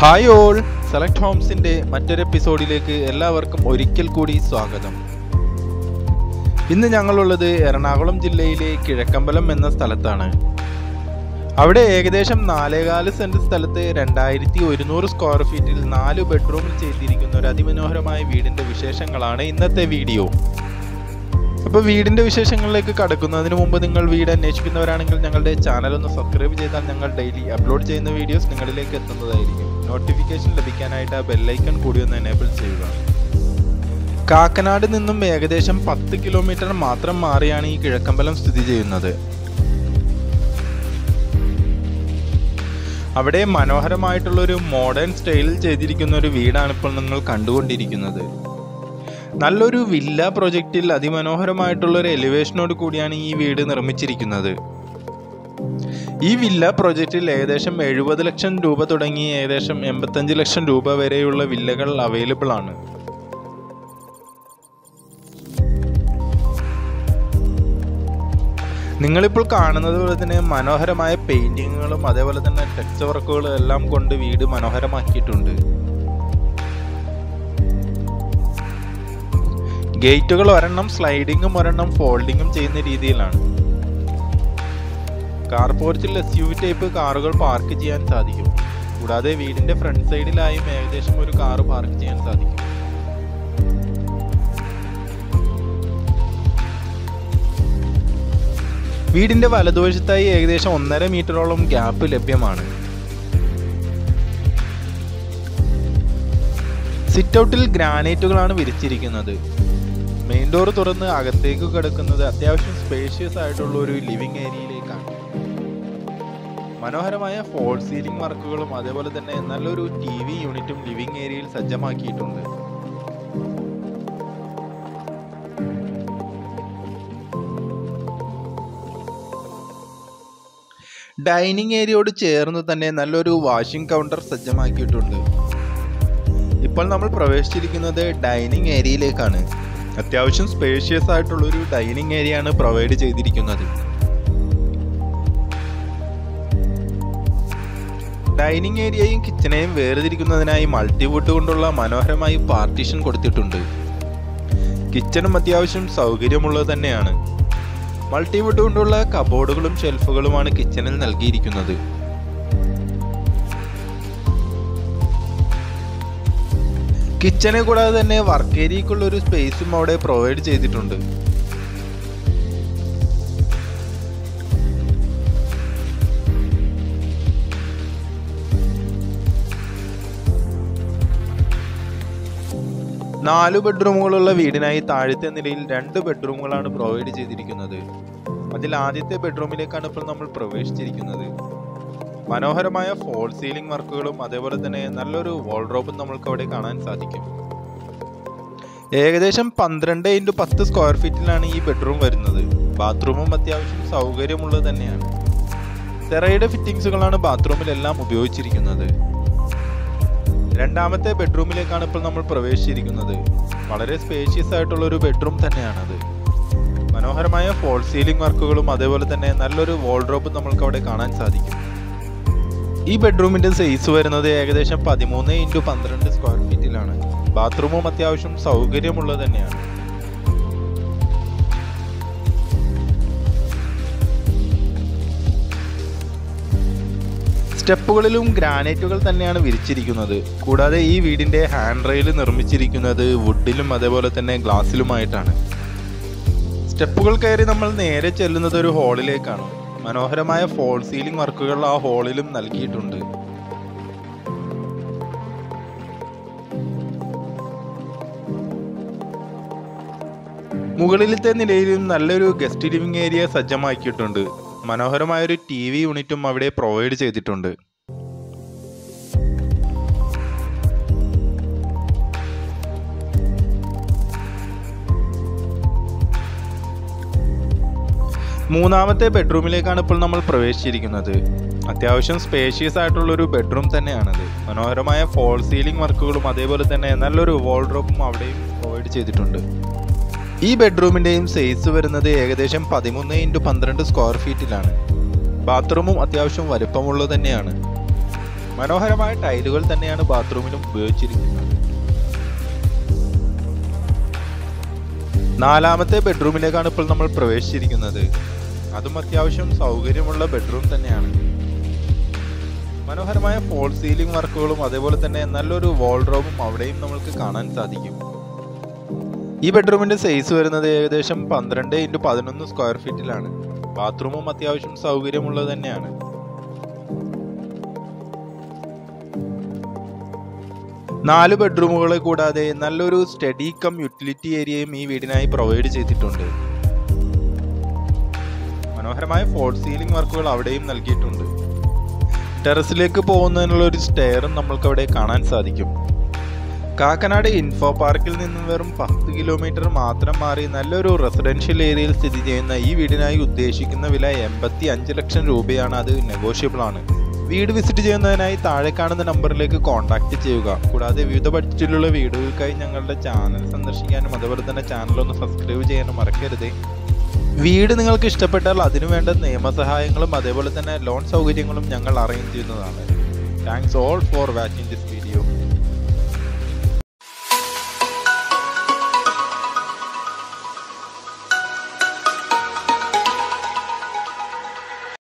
Hi all select ഹോംസിന്റെ മറ്റൊരു എപ്പിസോഡിലേക്ക് എല്ലാവർക്കും ഒരിക്കൽ കൂടി സ്വാഗതം. ഇന്ന് ഞങ്ങളുള്ളത് എറണാകുളം ജില്ലയിലെ കിഴക്കമ്പലം എന്ന സ്ഥലത്താണ്. അവിടെ ഏകദേശം നാലേകാൽ സെന്റ് സ്ഥലത്ത് രണ്ടായിരത്തി ഒരുന്നൂറ് സ്ക്വയർ ഫീറ്റിൽ നാല് ബെഡ്റൂമിൽ ചെയ്തിരിക്കുന്ന ഒരു അതിമനോഹരമായ വീടിന്റെ വിശേഷങ്ങളാണ് ഇന്നത്തെ വീഡിയോ. അപ്പോൾ വീടിന്റെ വിശേഷങ്ങളിലേക്ക് കടക്കുന്നതിന് മുമ്പ് നിങ്ങൾ വീട് അന്വേഷിക്കുന്നവരാണെങ്കിൽ ഞങ്ങളുടെ ചാനൽ ഒന്ന് സബ്സ്ക്രൈബ് ചെയ്താൽ ഞങ്ങൾ ഡെയിലി അപ്ലോഡ് ചെയ്യുന്ന വീഡിയോസ് നിങ്ങളിലേക്ക് എത്തുന്നതായിരിക്കും. നോട്ടിഫിക്കേഷൻ ലഭിക്കാനായിട്ട് ആ ബെല്ലൈക്കൺ കൂടി ഒന്ന് എനേബിൾ ചെയ്യുക. കാക്കനാട് നിന്നും ഏകദേശം പത്ത് കിലോമീറ്റർ മാത്രം മാറിയാണ് ഈ കിഴക്കമ്പലം സ്ഥിതി ചെയ്യുന്നത്. അവിടെ മനോഹരമായിട്ടുള്ള ഒരു മോഡേൺ സ്റ്റൈലിൽ ചെയ്തിരിക്കുന്ന ഒരു വീടാണ് ഇപ്പോൾ നിങ്ങൾ കണ്ടുകൊണ്ടിരിക്കുന്നത്. നല്ലൊരു വില്ല പ്രൊജക്റ്റിൽ അതിമനോഹരമായിട്ടുള്ള ഒരു എലിവേഷനോട് കൂടിയാണ് ഈ വീട് നിർമ്മിച്ചിരിക്കുന്നത്. ഈ വില്ല പ്രൊജക്റ്റിൽ ഏകദേശം എഴുപത് ലക്ഷം രൂപ തുടങ്ങി ഏകദേശം എൺപത്തഞ്ച് ലക്ഷം രൂപ വരെയുള്ള വില്ലകൾ അവൈലബിൾ ആണ്. നിങ്ങളിപ്പോൾ കാണുന്നത് പോലെ തന്നെ മനോഹരമായ പെയിന്റിങ്ങുകളും അതേപോലെ തന്നെ ടെക്സ്റ്റ് വർക്കുകളും എല്ലാം കൊണ്ട് വീട് മനോഹരമാക്കിയിട്ടുണ്ട്. ഗേറ്റുകൾ ഒരെണ്ണം സ്ലൈഡിങ്ങും ഒരെണ്ണം ഫോൾഡിങ്ങും ചെയ്യുന്ന രീതിയിലാണ്. കാർ പോർച്ചിൽ എസ് യു ടൈപ്പ് കാറുകൾ പാർക്ക് ചെയ്യാൻ സാധിക്കും. കൂടാതെ വീടിന്റെ ഫ്രണ്ട് സൈഡിലായും ഏകദേശം ഒരു കാർ പാർക്ക് ചെയ്യാൻ സാധിക്കും. വീടിന്റെ വലതുവശത്തായി ഏകദേശം ഒന്നര മീറ്ററോളം ഗ്യാപ്പ് ലഭ്യമാണ്. സിറ്റ് ഔട്ടിൽ ഗ്രാനൈറ്റുകളാണ് വിരിച്ചിരിക്കുന്നത്. മെയിൻ ഡോർ തുറന്ന് അകത്തേക്ക് കിടക്കുന്നത് അത്യാവശ്യം സ്പേഷ്യസ് ആയിട്ടുള്ള ഒരു ലിവിംഗ് ഏരിയയിലേക്കാണ് മനോഹരമായ ഫോൾ സീലിംഗ് വർക്കുകളും അതേപോലെ തന്നെ നല്ലൊരു ടി വി യൂണിറ്റും ലിവിംഗ് ഏരിയയിൽ സജ്ജമാക്കിയിട്ടുണ്ട്. ഡൈനിങ് ഏരിയയോട് ചേർന്ന് തന്നെ നല്ലൊരു വാഷിംഗ് കൗണ്ടർ സജ്ജമാക്കിയിട്ടുണ്ട്. ഇപ്പോൾ നമ്മൾ പ്രവേശിച്ചിരിക്കുന്നത് ഡൈനിങ് ഏരിയയിലേക്കാണ്. അത്യാവശ്യം സ്പേഷ്യസ് ആയിട്ടുള്ളൊരു ഡൈനിങ് ഏരിയയാണ് പ്രൊവൈഡ് ചെയ്തിരിക്കുന്നത്. ഡൈനിങ് ഏരിയയും കിച്ചണേയും വേർതിരിക്കുന്നതിനായി മൾട്ടിവുഡ് കൊണ്ടുള്ള മനോഹരമായി പാർട്ടീഷൻ കൊടുത്തിട്ടുണ്ട്. കിച്ചണും അത്യാവശ്യം സൗകര്യമുള്ളത് തന്നെയാണ്. മൾട്ടിവുഡ് കൊണ്ടുള്ള കബോർഡുകളും ഷെൽഫുകളുമാണ് കിച്ചണിൽ നൽകിയിരിക്കുന്നത്. കിച്ചനെ കൂടാതെ തന്നെ വർക്ക് ഏരിയക്കുള്ള ഒരു സ്പേസും അവിടെ പ്രൊവൈഡ് ചെയ്തിട്ടുണ്ട്. നാല് ബെഡ്റൂമുകളുള്ള വീടിനായി താഴത്തെ നിലയിൽ രണ്ട് ബെഡ്റൂമുകളാണ് പ്രൊവൈഡ് ചെയ്തിരിക്കുന്നത്. അതിൽ ആദ്യത്തെ ബെഡ്റൂമിലേക്കാണ് ഇപ്പോൾ നമ്മൾ പ്രവേശിച്ചിരിക്കുന്നത്. മനോഹരമായ ഫോൾ സീലിംഗ് വർക്കുകളും അതേപോലെ തന്നെ നല്ലൊരു വാൾഡ്രോബും നമ്മൾക്ക് അവിടെ കാണാൻ സാധിക്കും. ഏകദേശം പന്ത്രണ്ട് ഇന്റു പത്ത് സ്ക്വയർ ഫീറ്റിലാണ് ഈ ബെഡ്റൂം വരുന്നത്. ബാത്റൂമും അത്യാവശ്യം സൗകര്യമുള്ളത് തന്നെയാണ്. തെറയുടെ ഫിറ്റിംഗ്സുകളാണ് ബാത്റൂമിലെല്ലാം ഉപയോഗിച്ചിരിക്കുന്നത്. രണ്ടാമത്തെ ബെഡ്റൂമിലേക്കാണ് ഇപ്പോൾ നമ്മൾ പ്രവേശിച്ചിരിക്കുന്നത്. വളരെ സ്പേഷ്യസ് ആയിട്ടുള്ള ഒരു ബെഡ്റൂം തന്നെയാണത്. മനോഹരമായ ഫോൾ സീലിംഗ് വർക്കുകളും അതേപോലെ തന്നെ നല്ലൊരു വാൾഡ്രോബും നമ്മൾക്ക് അവിടെ കാണാൻ സാധിക്കും. ഈ ബെഡ്റൂമിന്റെ സൈസ് വരുന്നത് ഏകദേശം പതിമൂന്ന് ഇന്റു പന്ത്രണ്ട് സ്ക്വയർ ഫീറ്റിലാണ് ബാത്റൂമും അത്യാവശ്യം സൗകര്യമുള്ളത് തന്നെയാണ്. സ്റ്റെപ്പുകളിലും ഗ്രാനൈറ്റുകൾ തന്നെയാണ് വിരിച്ചിരിക്കുന്നത്. കൂടാതെ ഈ വീടിന്റെ ഹാൻഡ് റെയിൽ നിർമ്മിച്ചിരിക്കുന്നത് വുഡിലും അതേപോലെ തന്നെ ഗ്ലാസ്സിലുമായിട്ടാണ്. സ്റ്റെപ്പുകൾ കയറി നമ്മൾ നേരെ ചെല്ലുന്നത് ഒരു ഹാളിലേക്കാണ്. മനോഹരമായ ഫോൾ സീലിംഗ് വർക്കുകൾ ആ ഹാളിലും നൽകിയിട്ടുണ്ട്. മുകളിലത്തെ നിലയിലും നല്ലൊരു ഗസ്റ്റ് ലിവിംഗ് ഏരിയ സജ്ജമാക്കിയിട്ടുണ്ട്. മനോഹരമായ ഒരു ടി വി യൂണിറ്റും അവിടെ പ്രൊവൈഡ് ചെയ്തിട്ടുണ്ട്. മൂന്നാമത്തെ ബെഡ്റൂമിലേക്കാണ് ഇപ്പോൾ നമ്മൾ പ്രവേശിച്ചിരിക്കുന്നത്. അത്യാവശ്യം സ്പേഷ്യസ് ആയിട്ടുള്ള ഒരു ബെഡ്റൂം തന്നെയാണത്. മനോഹരമായ ഫോൾ സീലിംഗ് വർക്കുകളും അതേപോലെ തന്നെ നല്ലൊരു വോൾഡ്രോപ്പും അവിടെയും പ്രൊവൈഡ് ചെയ്തിട്ടുണ്ട്. ഈ ബെഡ്റൂമിന്റെയും സൈസ് വരുന്നത് ഏകദേശം പതിമൂന്ന് ഇന്റു പന്ത്രണ്ട് സ്ക്വയർ ഫീറ്റിലാണ് ബാത്റൂമും അത്യാവശ്യം വലുപ്പമുള്ളത് തന്നെയാണ്. മനോഹരമായ ടൈലുകൾ തന്നെയാണ് ബാത്റൂമിലും ഉപയോഗിച്ചിരിക്കുന്നത്. നാലാമത്തെ ബെഡ്റൂമിലേക്കാണ് ഇപ്പോൾ നമ്മൾ പ്രവേശിച്ചിരിക്കുന്നത്. അതും അത്യാവശ്യം സൗകര്യമുള്ള ബെഡ്റൂം തന്നെയാണ്. മനോഹരമായ ഫോൾ സീലിംഗ് വർക്കുകളും അതേപോലെ തന്നെ നല്ലൊരു വാൾഡ്രോബും അവിടെയും നമ്മൾക്ക് കാണാൻ സാധിക്കും. ഈ ബെഡ്റൂമിന്റെ സൈസ് വരുന്നത് ഏകദേശം പന്ത്രണ്ട് ഇന്റു പതിനൊന്ന് സ്ക്വയർ ഫീറ്റിലാണ് ബാത്റൂമും അത്യാവശ്യം സൗകര്യമുള്ളത് തന്നെയാണ്. നാല് ബെഡ്റൂമുകളെ കൂടാതെ നല്ലൊരു സ്റ്റഡി കം യൂട്ടിലിറ്റി ഏരിയയും ഈ വീടിനായി പ്രൊവൈഡ് ചെയ്തിട്ടുണ്ട്. മനോഹരമായ ഫോൾ സീലിംഗ് വർക്കുകൾ അവിടെയും നൽകിയിട്ടുണ്ട്. ടെറസിലേക്ക് പോകുന്നതിനുള്ള ഒരു സ്റ്റെയറും നമ്മൾക്ക് അവിടെ കാണാൻ സാധിക്കും. കാക്കനാട് ഇൻഫോ പാർക്കിൽ നിന്നും വെറും പത്ത് കിലോമീറ്റർ മാത്രം മാറി നല്ലൊരു റെസിഡൻഷ്യൽ ഏരിയയിൽ സ്ഥിതി ചെയ്യുന്ന ഈ വീടിനായി ഉദ്ദേശിക്കുന്ന വില എൺപത്തി അഞ്ച് ലക്ഷം രൂപയാണ്. അത് നെഗോഷ്യബിൾ ആണ്. വീട് വിസിറ്റ് ചെയ്യുന്നതിനായി താഴെ കാണുന്ന നമ്പറിലേക്ക് കോൺടാക്ട് ചെയ്യുക. കൂടാതെ വിവിധ ബഡ്ജറ്റിലുള്ള വീടുകൾക്കായി ഞങ്ങളുടെ ചാനൽ സന്ദർശിക്കാനും അതുപോലെ തന്നെ ചാനൽ ഒന്ന് സബ്സ്ക്രൈബ് ചെയ്യാനും മറക്കരുത്. വീട് നിങ്ങൾക്ക് ഇഷ്ടപ്പെട്ടാൽ അതിനുവേണ്ട നിയമസഹായങ്ങളും അതേപോലെ തന്നെ ലോൺ സൗകര്യങ്ങളും ഞങ്ങൾ അറേഞ്ച് ചെയ്യുന്നതാണ്. Thanks all for watching this video